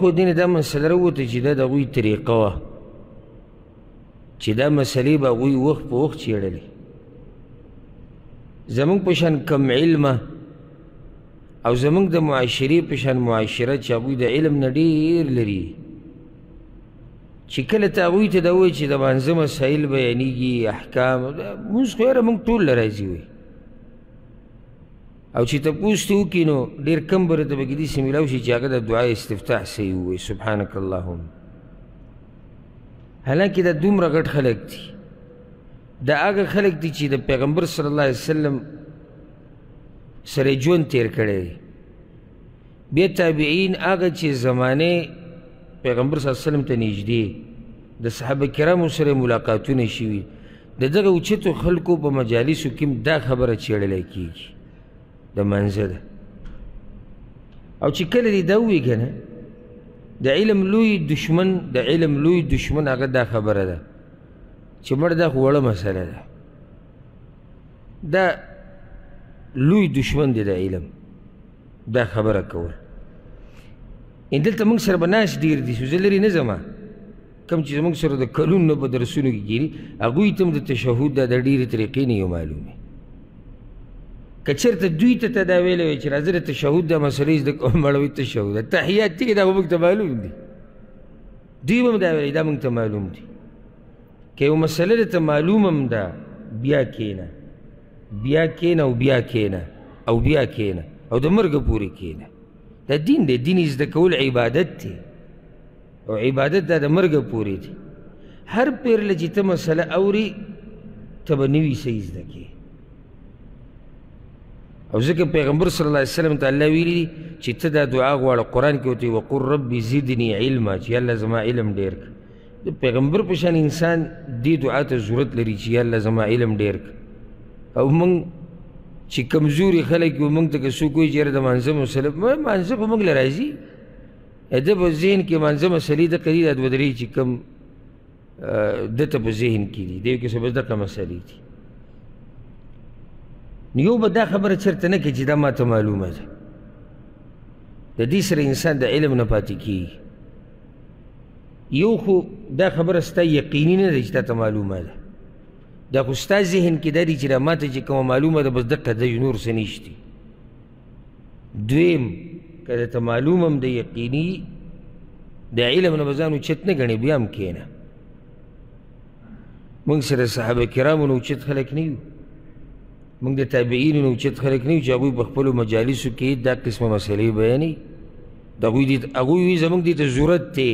خو دین دا مسله راووته چې دا د هغوی طریقه وه چې دا مسلې به هغوی وخت په وخت چیړلې زمونږ په شان کم علمه او زمونږ د معاشرې په شان معاشره چې هغوی د علم نه ډېر لري چې کله ته هغوی ته دا وایي چې د مانځه مسایل بیانېږي احکام مونځ خو یاره مونږ ټول له راځي وایي او چې تپوس ته وکړي نو ډېر کم برې ته پکې داسې میلاو شي چې هغه د دعا استفتاح صحیح ووایي سبحانک اللهم حالانکې دا دومره غټ خلک دي دا هغه خلک دي چې د پیغمبر صلی الله علیه وسلم سره ژوند تیر کړی دی بیا تابعین هغه چې زمانه پیغمبر صلی الله علیه وسلم ته نږدې د صحابه کرامو سره ملاقاتونه شوي د دغه اوچتو خلکو په مجالسو کې دا خبره چېړلی کېږي د منځه ده او چې کله دې دا ووایي که نه د علم لوی دشمن د علم لوی دشمن هغه دا خبره ده چې مړ دا خو وړه مسله ده دا لوی دشمن دی د علم دا خبره کول ان دلته موږ سره به ناست ډېر دي چې زه لرې نه ځم کوم چې زموږ سره د کلون نه په درسونو کې کېږي هغوی ته هم د تشهد دا د ډېرې طریقې نه یو معلومې که چېرته دوی ته ته دا ویلی وی چې راځه د تشهد دا مسلې زده کوه مړوي تشهد تحیات ټکې دا خو موږ ته معلوم دي دوی به هم دا ویلی دا موږ ته معلوم دي که یو مسله درته معلوم هم ده بیا کېنه بیا کېنه او بیا کېنه او بیا کېنه او د مرګه پورې کېنه دا دین دی دین زده کول عبادت دی او عبادت دا د مرګ پورې دی هر پیر له چې ته مسله اوري ته به نوي څه زده کې او ځکه پیغمبر صلی الله علیه وسلم ته الله ویلي دي چې ته دا دعا غواړه قرآن کې ورته وقل رب زدني علما چې الله زما علم ډېر کړه د پیغمبر په شان انسان دې دعا ته ضرورت لري چې الله زما علم ډېر کړه او موږ چې کمزوري خلک یو موږ ته که څوک وایي چې یاره د مانځه مسله مانځه خو موږ له راځي د په ذهن کې منځه مسلې دقه دي دا دوه درې چې کوم ده ته په ذهن کې دي دیو کې څه بس دقه مسلې دي نو یو به دا خبره چېرته نه کوي چې دا ماته معلومه ده د دې سره انسان د علم نه پاتې کېږي یو خو دا خبره ستا یقیني نه ده چې تا ته معلومه ده دا خو ستا ذهن کې دا دي چې دا ماته چې کومه معلومه ده بس دقه ده نور څه نشته دویم که درته معلوم هم د یقیني د علم نه به ځان اوچت نه ګڼې بیا هم کښېنه موږ سره صحابه کرامو نه اوچت خلک نه یو موږ د تابعینو نه اوچت خلک نه یو چې هغوی په خپلو مجالسو کې دا قسمه مسئلې بیانوي د هغوی هغوی زموږ دې ته ضرورت دی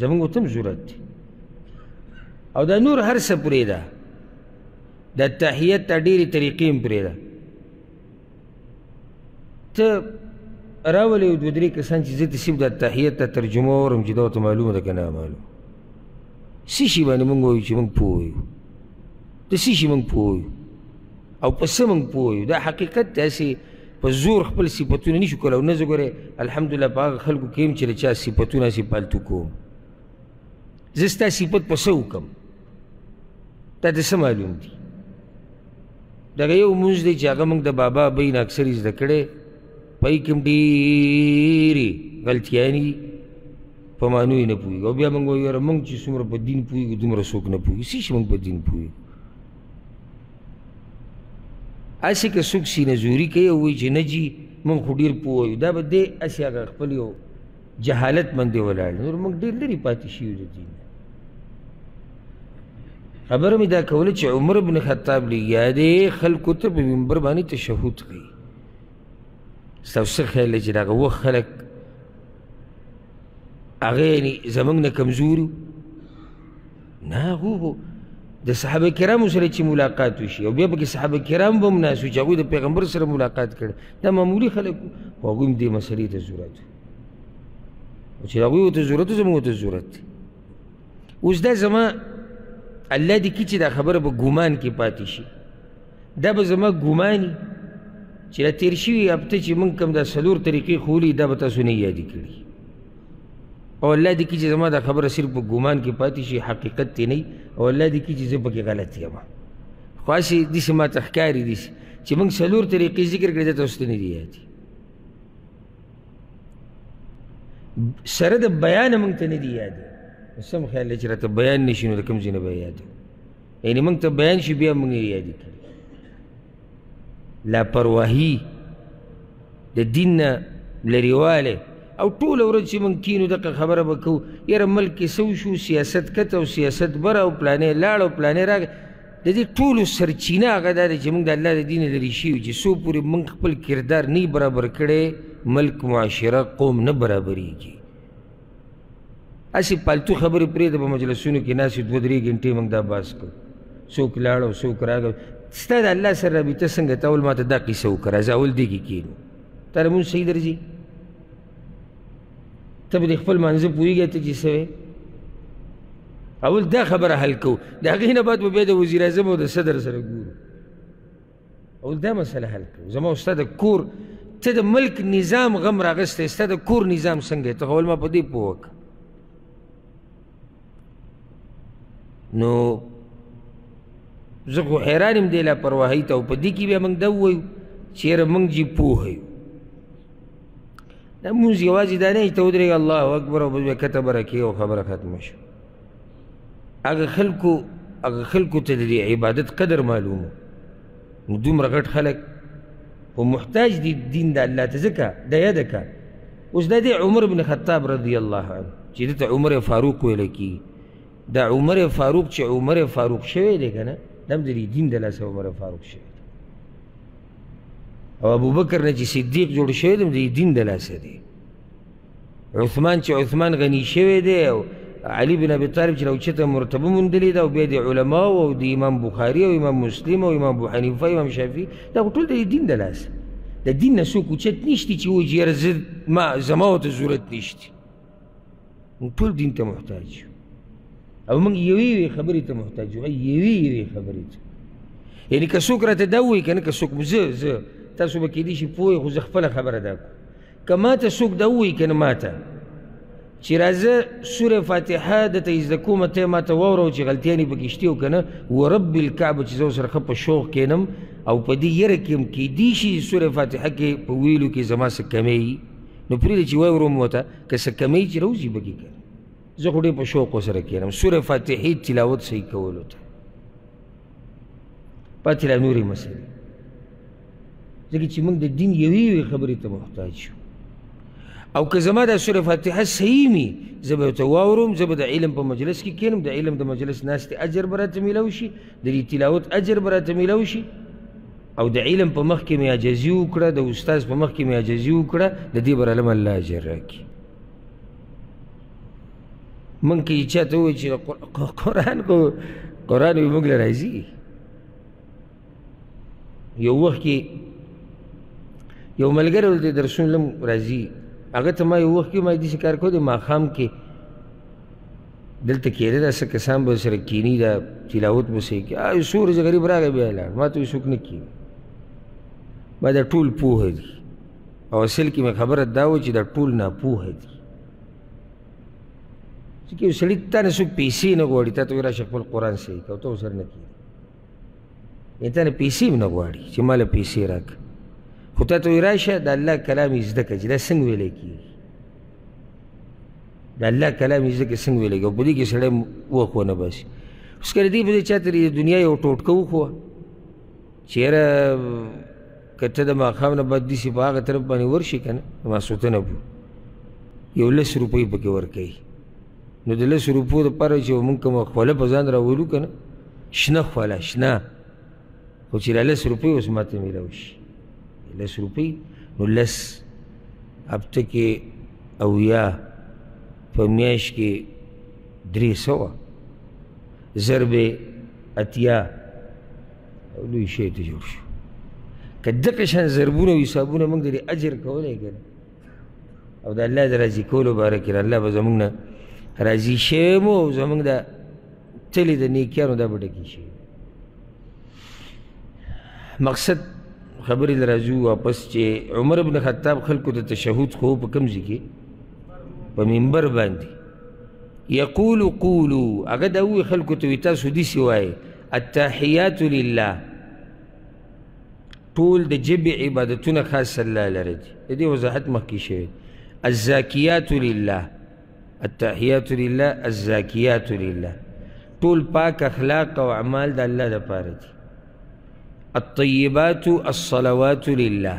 زمونږ ته هم ضرورت دی او دا نور هر څه پرېږده د تحیت ته ډېرې طریقې هم پرېږده ته راولې یو دوه درې کسان چې زه ته صرف د تحیت ته ترجمه اورم چې دا ورته معلومه ده که نه معلوم څه شي باندې مونږ وایو چې مونږ پوه یو د څه شي مونږ پوه یو او په څه مونږ پوه یو دا حقیقت دی هسې په زور خپل صفتونه نشو کولای او نه زه ګورې الحمدلله په هغه خلکو کې یم چې د چا صفتونه هسې پالتو کوم زه ستا صفت په څه وکړم تا ته څه معلوم دي دغه یو مونځ دی چې هغه موږ د بابا بۍ نه اکثر زده کړی په یې کې هم ډېرې غلطیانې دي په معنو یې نه پوهېږو او بیا موږ وایو یاره موږ چې څومره په دین پوهېږو دومره څوک نه پوهېږي څه شي موږ په دین پوهېږو اسی که څوک سینه زوري کوي او وایي چې نه جي موږ خو ډېر پوه یو دا به دی هسې هغه خپل یو جهالت باندې ولاړ نور موږ ډېر لرې پاتې شوي د دین خبره مې دا کوله چې عمر بن خطاب لګیا دی خلکو ته په منبر باندې تشهد کوي ستاسو څه خیال دی چې دغه وخت خلک هغه یعنې زموږ نه کمزوري نه هغو د صحابه کرامو سره چې ملاقات وشي او بیا پکې صحابه کرام به هم ناست وي چې هغوی د پیغمبر سره ملاقات کړي دا معمولي خلک خو هغوی هم دې مسلې ته ضرورت او چې هغوی ورته ضرورت زموږ ورته ضرورت دی اوس دا زما الله دې کړي چې دا خبره به ګمان کې پاتې شي دا به زما ګماني چې دا تېر شوي هفته چې موږ کوم دا څلور طریقې ښولي دا به تاسو نه یادې کړي او الله دې کړي چې زما دا خبره صرف په ګمان کې پاتې شي حقیقت یې نه او الله دې کړي چې زه پکې غلط یم خو هسې داسې ماته ښکاري داسې چې موږ څلور طریقې ذکر کړې دا تاسو ته نه دي یادې سره د بیان موږ ته نه دي یادې سم خیال دی چې راته بیان نه شي نو د کوم ځای نه به یاد یعنې موږ ته بیان شي بیا موږ یې یادې کړي لاپرواهي د دین نه لرېوالی او ټوله ورځ چې موږ کینو دغه خبره به کوو یاره ملک کې څه وشو سیاست کته او سیاست بره او پلانې لاړ او پلانې راغی د دې ټولو سرچینه هغه دا ده چې موږ د الله د دین لرې شي چې څو پورې موږ خپل کردار نه برابر کړی ملک معاشره قوم نه برابرېږي اسی پالتو خبرې پرې د په مجلسونو کې ناسې دوه درې ګنټې موږ دا باس کو څوک لاړ او څوک راغی ستا د الله سره رابطه څنګه ته اول ماته دا قصه وکړه زه اول دې کې کېنو تا لمونځ صحیح درځي ته به د خپل مانځه پوهېږې ته چې څه اول دا خبره حل کوو د هغې نه بعد به بیا د وزیراعظم او د صدر سره ګورو او دا مسله حل کړو زما استاد کور ته د ملک نظام غم راغسته ستا د کور نظام څنګه ته اول ما په دې پوه وکړه نو زه خو حیران یم دې لاپرواهۍ ته او په دې کې بیا موږ دا ووایو چې یاره موږ جي پوه یو دا مونځ یوازې دا نه چې ته ودرېږه الله اکبر او بس بیا کته بره کې او خبره ختمه شوه هغه خلکو هغه خلکو ته د عبادت قدر معلومو نو دومره غټ خلک خو محتاج دي دین د الله ته ځکه د یاده که اوس دا دی عمر بن خطاب رضی الله عنه چې دته عمر فاروق ویل کېږي دا عمر فاروق چې عمر فاروق شوی دی که نه دا هم د دین د لاسه عمر فاروق شوی دی او ابوبکر نه چې صدیق جوړ شوی دی هم د دین د لاسه دی عثمان چې عثمان غني شوی دی او علي بن ابي طالب چې راوچته مرتبه موندلې ده او بیا د علماو او د امام بخاري او امام مسلم او امام ابو حنیفه امام شافعي دا خو ټول د دین د لاسه د دین نه څوک اوچت نشتی چې وایي یاره زه ما زما ورته ضرورت نشتی موږ ټول دین ته محتاج یو او موږ یوې یوې خبرې ته محتاج یو یوې یوې خبرې ته یعنی که څوک راته دا ووایي که نه که څوک زه زه تاسو به کېدای شي پوه خو زه خپله خبره دا کوم که ما ته څوک دا ووایي که نه ما ته چې راځه سوره فاتحه درته یې زده کوم ته یې ما ته واوره چې غلطیانې پکې شته او که نه ورب الکعبه چې زه ورسره ښه په شوق کښېنم او په دې یره کې هم کیدی شي سوره فاتحه کې په ویلو کې زما څه کمی وي نو پرېږده چې واورو مو ته که څه کمی چې راوځي پکې که زه خو ډېر په شوق ورسره کښېنم سوره فاتحې تلاوت صحیح کولو ته پاتې لا نورې مسلې ځکه چې موږ د دین یوې یوې خبرې ته محتاج یو او که زما دا سوره فاتحه صحیح وي زه به ورته واورم زه به د علم په مجلس کې کښېنم د علم د مجلس ناستې اجر به راته میلاو شي د دې تلاوت اجر به راته میلاو شي او د علم په مخ کې مې عاجزي وکړه د استاد په مخ کې مې عاجزي وکړه د دې به رالم الله اجر راکړي مونږ کې چا ته ووایي چې قرآن کو قرآن وي مونږ له راځي یو وخت کې یو ملګری ولته درسونه لم راځي هغه ته ما یو وخت کې ما داسې کار کو دی ماښام کې دلته کېده دا څه کسان به سره کینی دا تلاوت به سې کې آی سور چې غریب راغی بیا لاړ ما ته څوک نه کینی ما دا ټول پوه دي او اصل کې مې خبره دا و چې دا ټول ناپوه دي چې یو سړي تا نه څوک پیسې نه غواړي تا ته وایي راشه خپل قرآن صحیح کړه ته ورسره نه کېږي یعنې تا نه پیسې هم نه غواړي چې ما له پیسې راکړه خو تا ته وایي راشه د الله کلام یې زده کړه چې دا څنګه ویلی کېږي د الله کلام یې زده کړه څنګه ویلی کېږي په دې کې سړی وخت ونه باسي اوس که د دې په دې چا ته د دنیا یو ټوټکه وښوه چېره که ته د ماښام نه بعد داسې په هغه طرف باندې ورشي که نه د ماسوتنه به یو لس روپۍ پکې ورکوي نو د لس روپو دپاره چې مونږ کومه خوله په ځان راولو که نه شنه خوله شنه خو چې دا لس روپۍ اوس ماته میلاو شي لس روپۍ نو لس هفته کې اویا په میاشت کې درې سوه ضرب اتیا او لوی شی ته جوړ شو که دغه شان ضربونه او حسابونه موږ د اجر کولی که او د الله د راضي کولو باره کې الله به زموږ نه راضي شوی مو او زموږ د تلې د نیکیانو دا به ډکې شي مقصد خبرې له راځو واپس چې عمر ابن خطاب خلکو د تشهد خو په کوم ځای کې په منبر باندې یقول قولو هغه دا ووایي خلکو ته وایي تاسو داسې وایئ التحیات لله ټول د جبې عبادتونه خاص الله لره دي د دې وضاحت مخکې شوی الزاکیات لله التحیات لله الزاکیات لله ټول پاک اخلاق او اعمال د الله لپاره دي الطیبات الصلوات لله